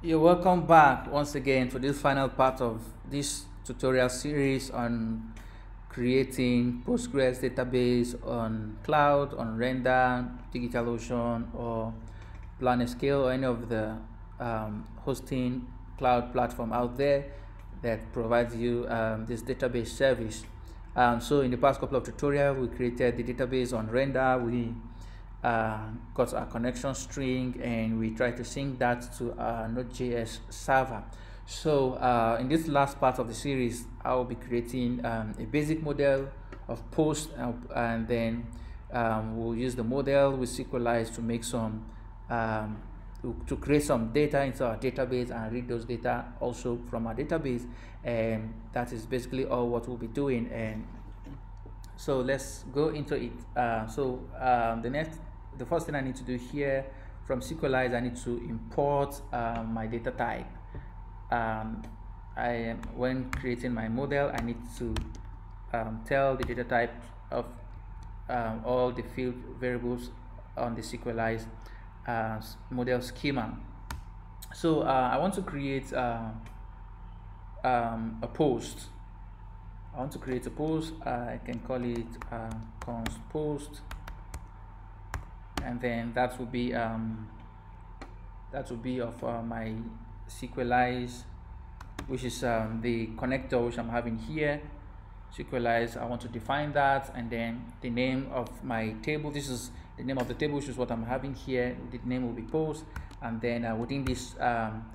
You're welcome back once again to this final part of this tutorial series on creating Postgres database on cloud, on Render, DigitalOcean, or PlanetScale, or any of the um, hosting cloud platform out there that provides you um, this database service. Um, so in the past couple of tutorials, we created the database on Render. We uh, got our connection string and we try to sync that to our Node.js server. So uh, in this last part of the series, I will be creating um, a basic model of post uh, and then um, we'll use the model with Sequelize to make some um, to create some data into our database and read those data also from our database. And that is basically all what we'll be doing. And so let's go into it. Uh, so um, the next the first thing I need to do here from Sequelize I need to import uh, my data type. Um, I when creating my model I need to um, tell the data type of um, all the field variables on the Sequelize uh, model schema. So uh, I want to create uh, um, a post. I want to create a post. I can call it uh, const post and then that will be um, that will be of uh, my Sequelize which is um, the connector which I'm having here. Sequelize I want to define that and then the name of my table. This is the name of the table which is what I'm having here. The name will be post and then uh, within this um,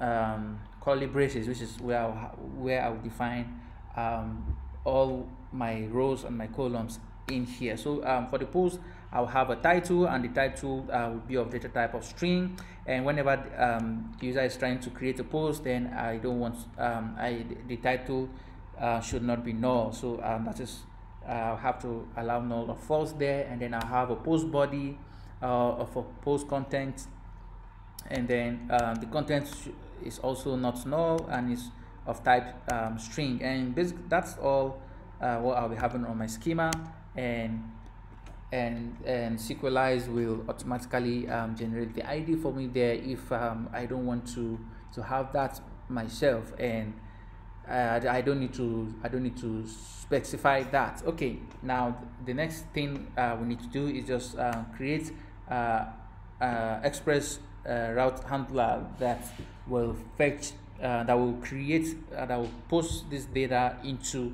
um, curly braces which is where I'll, where I'll define um, all my rows and my columns in here. So um, for the post I'll have a title and the title uh, will be of data type of string. And whenever um, the user is trying to create a post then I don't want um, I, the title uh, should not be null. So um, that is I'll have to allow null or false there and then I'll have a post body uh, of a post content. And then um, the content is also not null and is of type um, string. And basically that's all uh, what I'll be having on my schema. And and and Sequelize will automatically um, generate the ID for me there if um, I don't want to to have that myself and uh, I don't need to I don't need to specify that. Okay now the next thing uh, we need to do is just uh, create uh, uh, express uh, route handler that will fetch that will create that will post this data into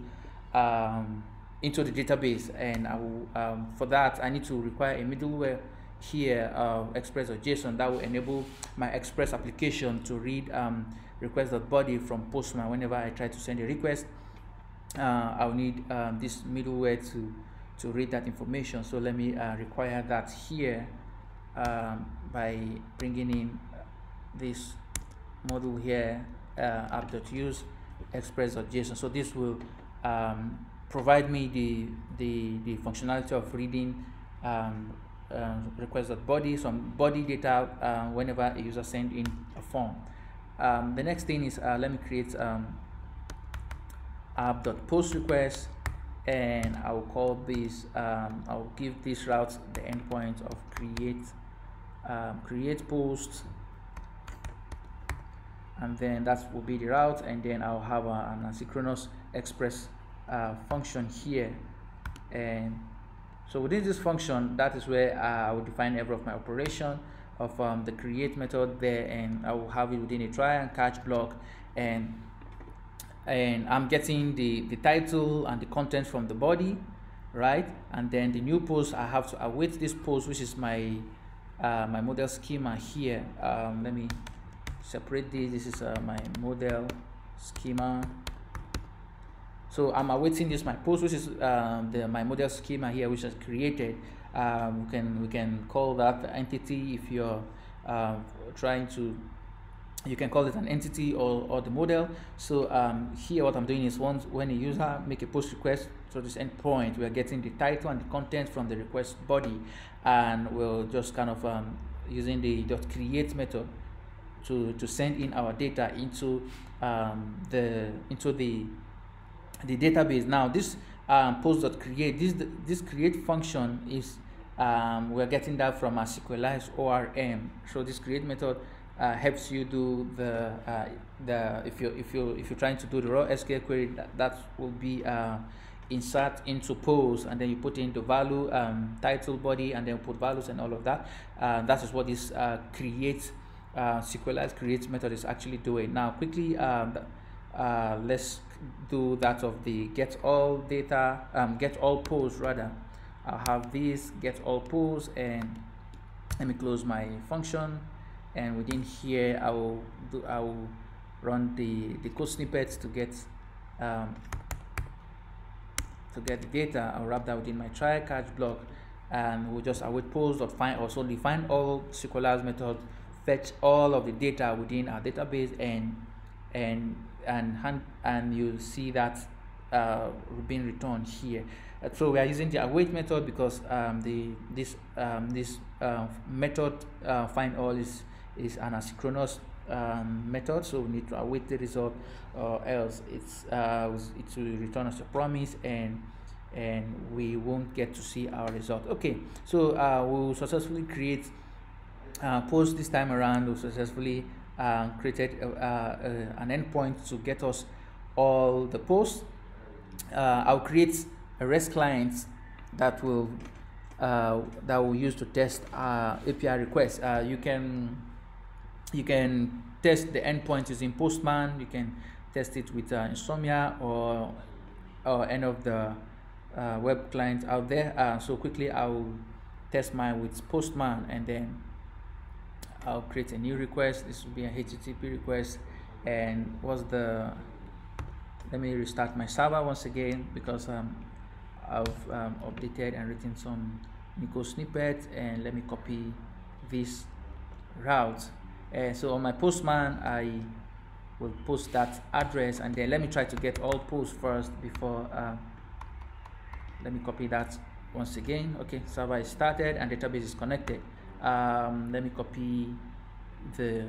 um, into the database and I will, um, for that I need to require a middleware here uh, express or json that will enable my express application to read um, request.body from postman. Whenever i try to send a request uh, i'll need um, this middleware to to read that information. So let me uh, require that here um, by bringing in this module here uh, app.use express.json so this will um, provide me the, the, the functionality of reading um, uh, request.body, some body data uh, whenever a user send in a form. Um, the next thing is uh, let me create um, app.post request and I will call this, um, I'll give this route the endpoint of create um, create post and then that will be the route and then I'll have a, an asynchronous express uh, function here. And so within this function that is where uh, I will define every of my operation of um, the create method there and I will have it within a try and catch block. And and I'm getting the the title and the content from the body right? And then the new post I have to await this post which is my uh, my model schema here. Um, let me separate this. This is uh, my model schema so I'm awaiting this my post, which is um, the my model schema here, which is created. Um, we can we can call that entity if you're uh, trying to. You can call it an entity or, or the model. So um, here, what I'm doing is once when a user make a post request to this endpoint, we are getting the title and the content from the request body, and we'll just kind of um, using the dot create method to to send in our data into um, the into the the database. Now this um, post.create, this, this create function is, um, we're getting that from a Sequelize ORM. So this create method uh, helps you do the uh, the if you if you if you're trying to do the raw SQL query that, that will be uh, insert into post and then you put in the value um, title body and then put values and all of that uh, that is what this uh, create uh, Sequelize create method is actually doing now quickly um, uh, let's do that of the get all data um, get all pose rather. I'll have this get all pose and let me close my function. And within here I will do I will run the the code snippets to get um, to get the data. I'll wrap that within my try catch block and we'll just await pose dot find also define all Sequelize method fetch all of the data within our database and and and and you see that uh, being returned here. Uh, so we are using the await method because um, the this um, this uh, method uh, find all is is an asynchronous um, method. So we need to await the result or else it's uh, it will return us a promise and and we won't get to see our result. Okay so uh, we'll successfully create post this time around. We successfully uh, created uh, uh, an endpoint to get us all the posts uh, I'll create a REST client that will that will use to test API requests you can you can test the endpoint using Postman. You can test it with uh, Insomnia or or any of the uh, web clients out there. Uh, so quickly, I'll test mine with Postman, and then I'll create a new request. This will be a HTTP request, and what's the let me restart my server once again because um, I've um, updated and written some Nico snippet and let me copy this route. Uh, so on my postman I will post that address and then let me try to get all posts first before uh, let me copy that once again. Okay server is started and database is connected um, let me copy the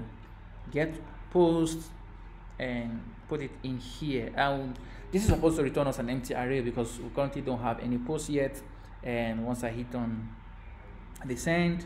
get post and put it in here. And this is supposed to return us an empty array because we currently don't have any posts yet. And once I hit on the send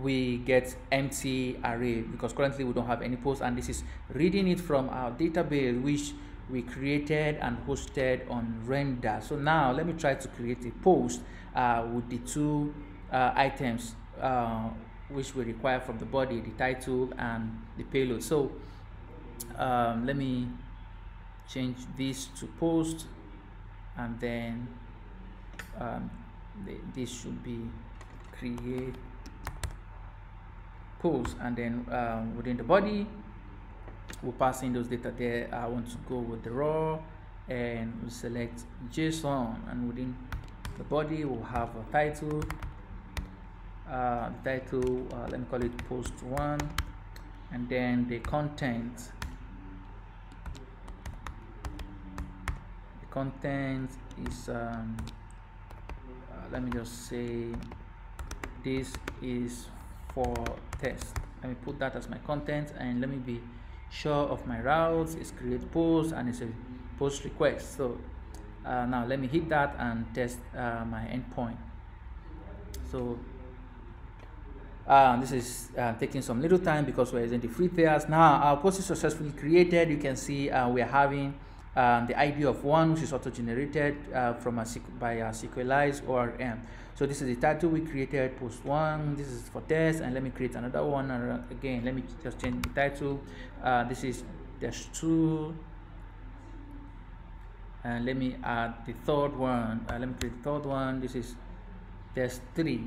we get empty array because currently we don't have any post. And this is reading it from our database which we created and hosted on render. So now let me try to create a post uh, with the two uh, items uh, which we require from the body the title and the payload. So um, let me change this to post and then um, this should be create post and then um, within the body we'll pass in those data there I want to go with the raw and we'll select JSON and within the body we'll have a title. Uh, title uh, let me call it post one and then the content. The content is um, uh, let me just say this is for test. Let me put that as my content and let me be sure of my routes it's create post and it's a post request. So uh, now let me hit that and test uh, my endpoint. So uh, this is uh, taking some little time because we're using the free tiers now our post is successfully created. You can see uh, we are having um, the ID of one which is auto generated uh, from a by a Sequelize ORM so this is the title we created post one this is for test and let me create another one and again let me just change the title. Uh, this is dash two. And let me add the third one. Uh, let me create the third one. This is test three.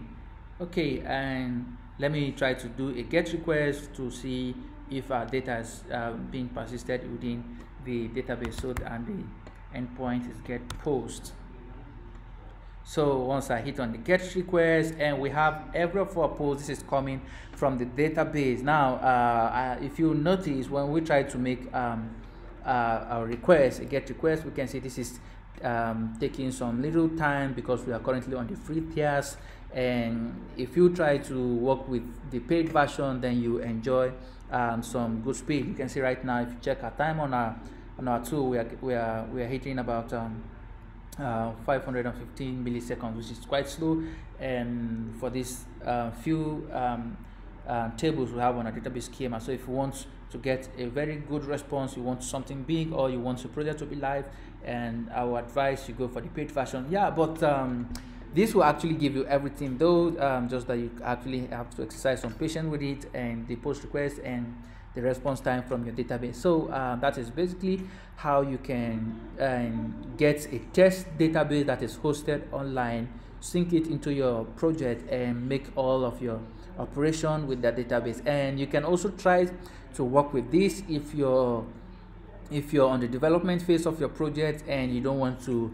Okay and let me try to do a get request to see if our data is uh, being persisted within the database so and the endpoint is get post so once I hit on the get request and we have every four posts, this is coming from the database. Now, uh, if you notice when we try to make um, uh, our request, a get request, we can see this is um, taking some little time because we are currently on the free tiers. And if you try to work with the paid version, then you enjoy um, some good speed. You can see right now, if you check our time on our on our tool, we are we are we are hitting about um, uh, 515 milliseconds, which is quite slow. And for this uh, few um, uh, tables we have on our database schema. So if you want to get a very good response, you want something big, or you want your project to be live, and I would advise you go for the paid version. Yeah, but um, this will actually give you everything, though, um, just that you actually have to exercise some patience with it and the post request and the response time from your database. So uh, that is basically how you can um, get a test database that is hosted online, sync it into your project, and make all of your operation with that database. And you can also try to work with this if you're if you're on the development phase of your project and you don't want to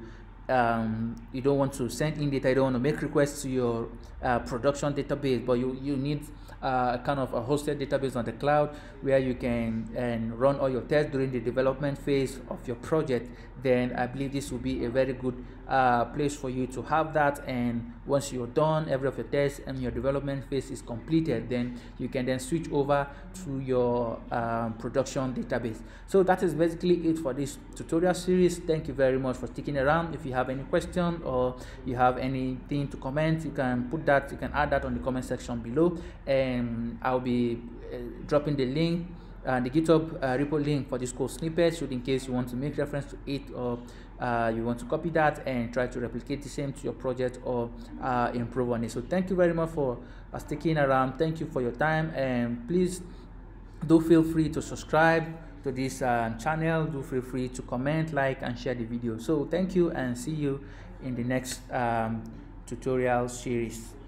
um, you don't want to send in data, you don't want to make requests to your uh, production database, but you, you need uh, kind of a hosted database on the cloud where you can and run all your tests during the development phase of your project, then I believe this will be a very good uh, place for you to have that. And once you're done, every of your tests and your development phase is completed, then you can then switch over to your um, production database. So that is basically it for this tutorial series. Thank you very much for sticking around. If you have any question or you have anything to comment, you can put that, you can add that on the comment section below. And I'll be uh, dropping the link and the GitHub uh, repo link for this code snippet should in case you want to make reference to it or uh, you want to copy that and try to replicate the same to your project or uh, improve on it. So thank you very much for uh, sticking around. Thank you for your time and please do feel free to subscribe to this uh, channel. Do feel free to comment, like and share the video. So thank you and see you in the next um, tutorial series.